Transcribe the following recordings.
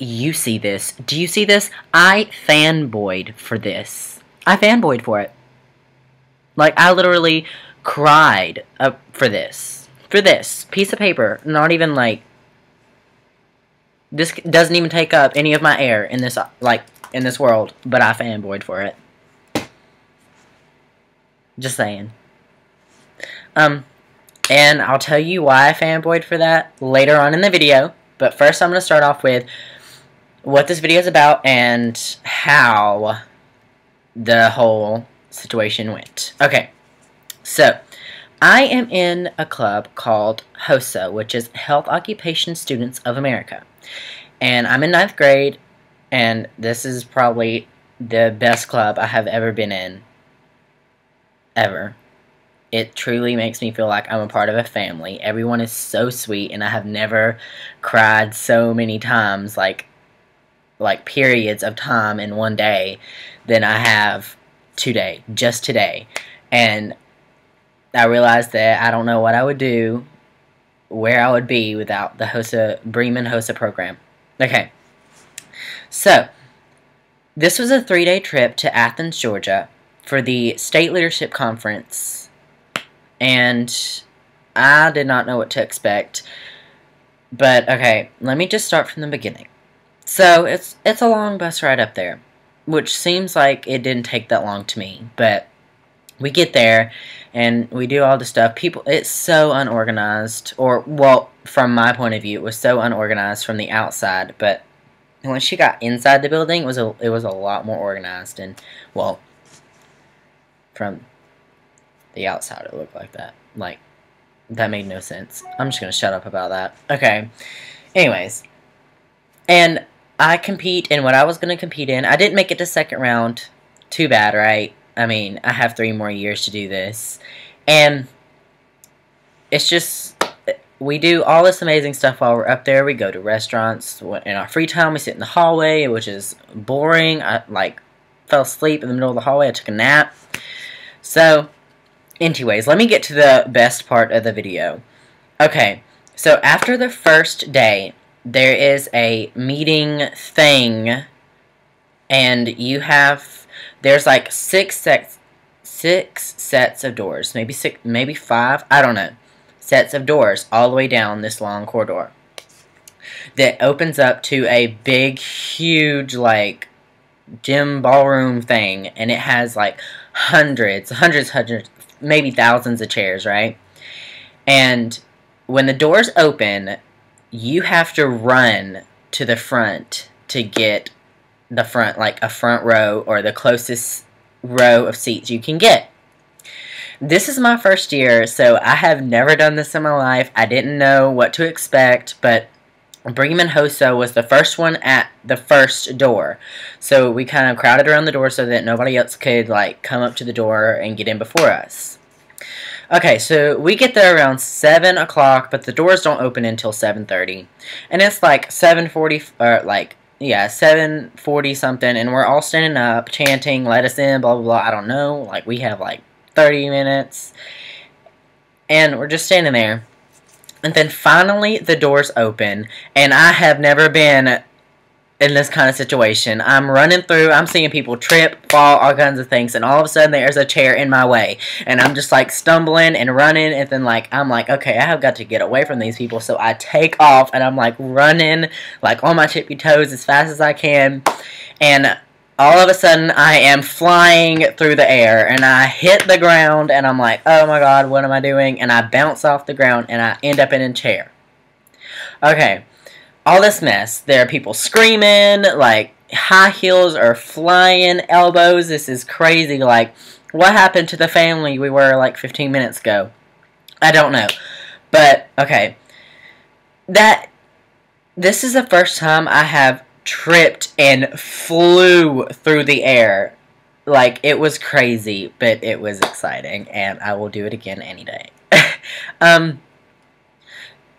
You see this. Do you see this? I fanboyed for this. I fanboyed for it. Like, I literally cried uh, for this. For this. Piece of paper. Not even, like... This doesn't even take up any of my air in this, like, in this world. But I fanboyed for it. Just saying. Um, and I'll tell you why I fanboyed for that later on in the video. But first I'm going to start off with what this video is about and how the whole situation went. Okay, so I am in a club called HOSA, which is Health Occupation Students of America. And I'm in ninth grade, and this is probably the best club I have ever been in. Ever. It truly makes me feel like I'm a part of a family. Everyone is so sweet, and I have never cried so many times, like like periods of time in one day than I have today, just today. And I realized that I don't know what I would do, where I would be without the HOSA, Bremen HOSA program. Okay, so this was a three day trip to Athens, Georgia for the State Leadership Conference, and I did not know what to expect. But okay, let me just start from the beginning. So it's it's a long bus ride up there, which seems like it didn't take that long to me. But we get there and we do all the stuff. People, it's so unorganized. Or well, from my point of view, it was so unorganized from the outside. But when she got inside the building, it was a it was a lot more organized. And well, from the outside, it looked like that. Like that made no sense. I'm just gonna shut up about that. Okay. Anyways, and I compete in what I was going to compete in. I didn't make it to second round. Too bad, right? I mean, I have three more years to do this. And it's just, we do all this amazing stuff while we're up there. We go to restaurants. In our free time, we sit in the hallway, which is boring. I, like, fell asleep in the middle of the hallway. I took a nap. So, anyways, let me get to the best part of the video. Okay, so after the first day, there is a meeting thing and you have there's like six sets six sets of doors maybe six maybe five i don't know sets of doors all the way down this long corridor that opens up to a big huge like gym ballroom thing and it has like hundreds hundreds hundreds maybe thousands of chairs right? And when the doors open you have to run to the front to get the front, like a front row or the closest row of seats you can get. This is my first year, so I have never done this in my life. I didn't know what to expect, but Bremen HOSA was the first one at the first door. So we kind of crowded around the door so that nobody else could like come up to the door and get in before us. Okay, so we get there around 7 o'clock, but the doors don't open until 7.30. And it's like 7.40, or like, yeah, 7.40 something, and we're all standing up, chanting, let us in, blah, blah, blah. I don't know, like, we have like 30 minutes. And we're just standing there. And then finally the doors open, and I have never been in this kind of situation. I'm running through, I'm seeing people trip, fall, all kinds of things, and all of a sudden there's a chair in my way. And I'm just like stumbling and running, and then like, I'm like, okay, I have got to get away from these people. So I take off, and I'm like running, like on my tippy toes as fast as I can. And all of a sudden I am flying through the air, and I hit the ground, and I'm like, oh my god, what am I doing? And I bounce off the ground, and I end up in a chair. Okay all this mess. There are people screaming, like high heels are flying, elbows. This is crazy. Like, what happened to the family we were like 15 minutes ago? I don't know. But, okay. That, this is the first time I have tripped and flew through the air. Like, it was crazy, but it was exciting, and I will do it again any day. um,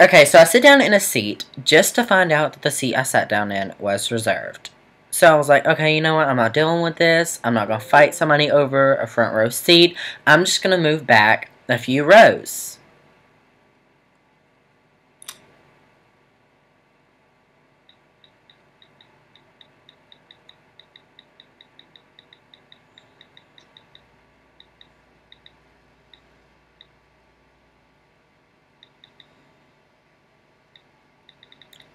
Okay, so I sit down in a seat just to find out that the seat I sat down in was reserved. So I was like, okay, you know what? I'm not dealing with this. I'm not going to fight somebody over a front row seat. I'm just going to move back a few rows.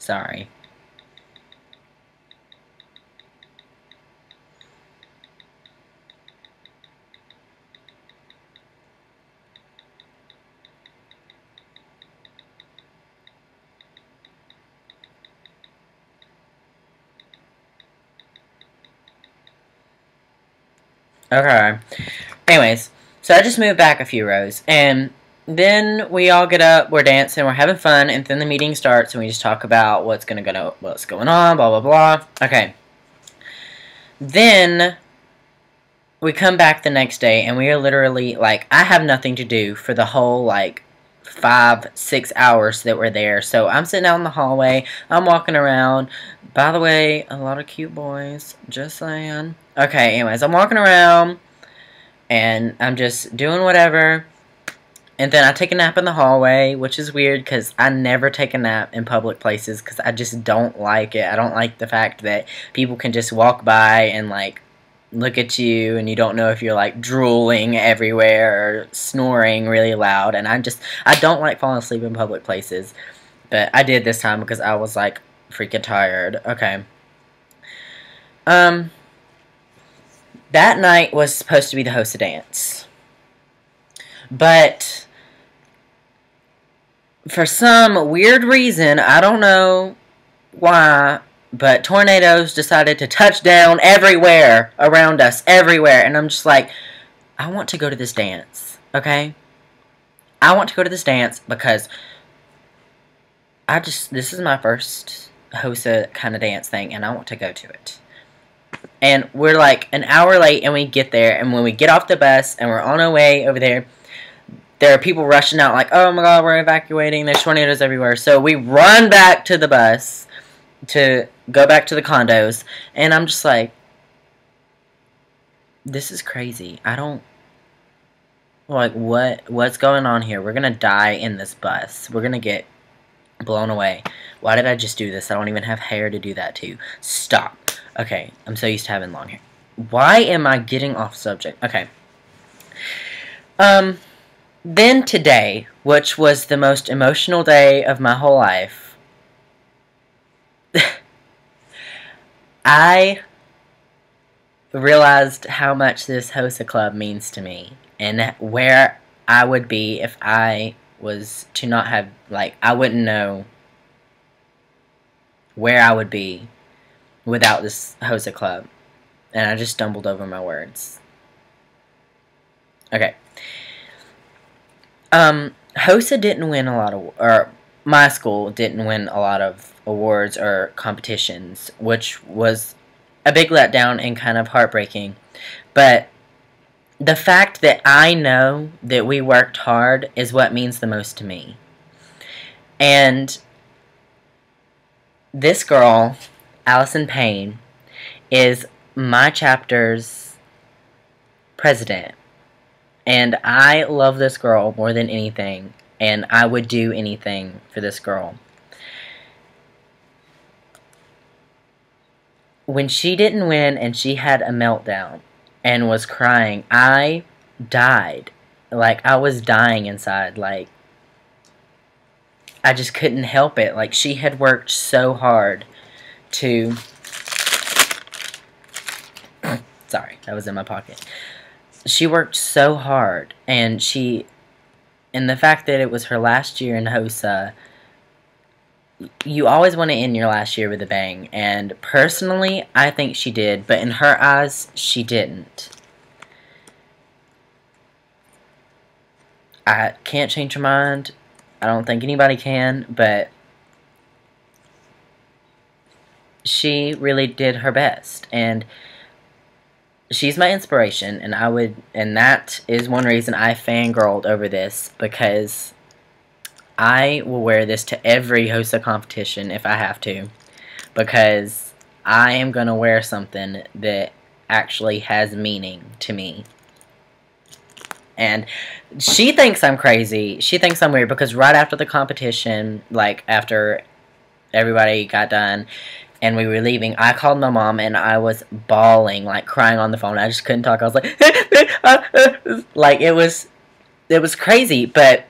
Sorry. Okay. Anyways, so I just moved back a few rows, and then we all get up, we're dancing, we're having fun, and then the meeting starts, and we just talk about what's gonna go, what's going on, blah blah blah. Okay. Then we come back the next day, and we are literally like, I have nothing to do for the whole like five, six hours that we're there. So I'm sitting out in the hallway, I'm walking around. By the way, a lot of cute boys, just saying. Okay, anyways, I'm walking around, and I'm just doing whatever and then I take a nap in the hallway, which is weird because I never take a nap in public places because I just don't like it. I don't like the fact that people can just walk by and like look at you and you don't know if you're like drooling everywhere or snoring really loud. And I just, I don't like falling asleep in public places. But I did this time because I was like freaking tired. Okay. Um, that night was supposed to be the HOSA dance. But for some weird reason, I don't know why, but tornadoes decided to touch down everywhere around us, everywhere. And I'm just like, I want to go to this dance, okay? I want to go to this dance because I just, this is my first HOSA kind of dance thing, and I want to go to it. And we're like an hour late, and we get there, and when we get off the bus, and we're on our way over there, there are people rushing out like, oh my god, we're evacuating. There's tornadoes everywhere. So we run back to the bus to go back to the condos. And I'm just like, this is crazy. I don't like what what's going on here. We're gonna die in this bus. We're gonna get blown away. Why did I just do this? I don't even have hair to do that to. Stop. Okay, I'm so used to having long hair. Why am I getting off subject? Okay. Um, then today, which was the most emotional day of my whole life, I realized how much this HOSA club means to me and where I would be if I was to not have, like, I wouldn't know where I would be without this HOSA club. And I just stumbled over my words. Okay. Um, HOSA didn't win a lot of, or my school didn't win a lot of awards or competitions, which was a big letdown and kind of heartbreaking. But the fact that I know that we worked hard is what means the most to me. And this girl, Allison Payne, is my chapter's president. And I love this girl more than anything, and I would do anything for this girl. When she didn't win and she had a meltdown and was crying, I died. Like, I was dying inside. Like, I just couldn't help it. Like, she had worked so hard to. Sorry, that was in my pocket she worked so hard, and she, and the fact that it was her last year in HOSA, you always want to end your last year with a bang, and personally, I think she did, but in her eyes, she didn't. I can't change her mind. I don't think anybody can, but she really did her best, and she's my inspiration, and I would, and that is one reason I fangirled over this because I will wear this to every HOSA competition if I have to, because I am gonna wear something that actually has meaning to me. And she thinks I'm crazy. She thinks I'm weird because right after the competition, like after everybody got done, and we were leaving, I called my mom and I was bawling, like crying on the phone. I just couldn't talk. I was like, like it was, it was crazy. But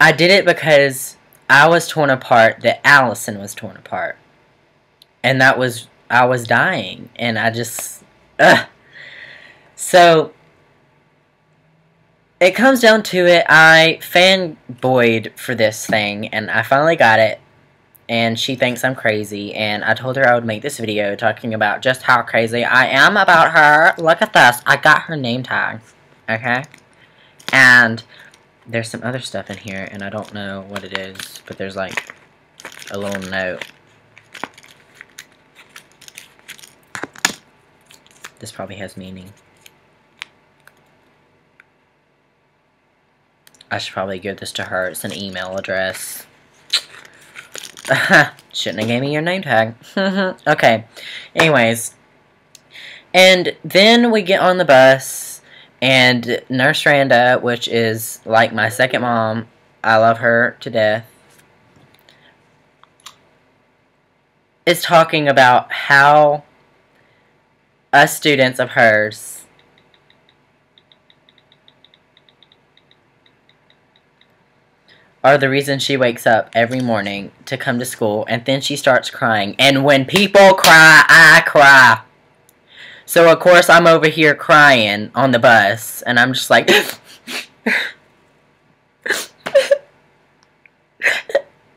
I did it because I was torn apart, that Allison was torn apart. And that was, I was dying. And I just, ugh. So, it comes down to it, I fanboyed for this thing, and I finally got it. And she thinks I'm crazy, and I told her I would make this video talking about just how crazy I am about her. Look at this, I got her name tag, okay? And there's some other stuff in here, and I don't know what it is, but there's like a little note. This probably has meaning. I should probably give this to her. It's an email address. Shouldn't have gave me your name tag. okay. Anyways. And then we get on the bus and Nurse Randa, which is like my second mom, I love her to death, is talking about how us students of hers are the reason she wakes up every morning to come to school and then she starts crying. And when people cry, I cry. So of course I'm over here crying on the bus, and I'm just like,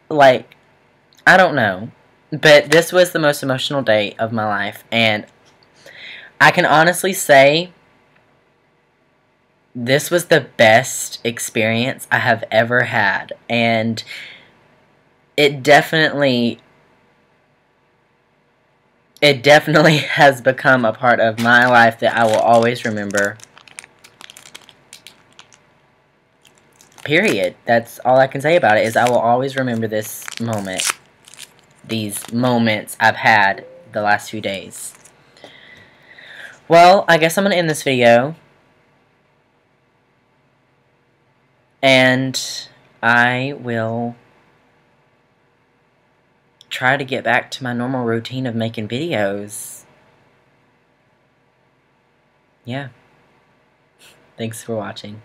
like, I don't know, but this was the most emotional day of my life, and I can honestly say this was the best experience I have ever had, and it definitely it definitely has become a part of my life that I will always remember. Period. That's all I can say about it is I will always remember this moment. These moments I've had the last few days. Well, I guess I'm going to end this video. And I will try to get back to my normal routine of making videos. Yeah. Thanks for watching.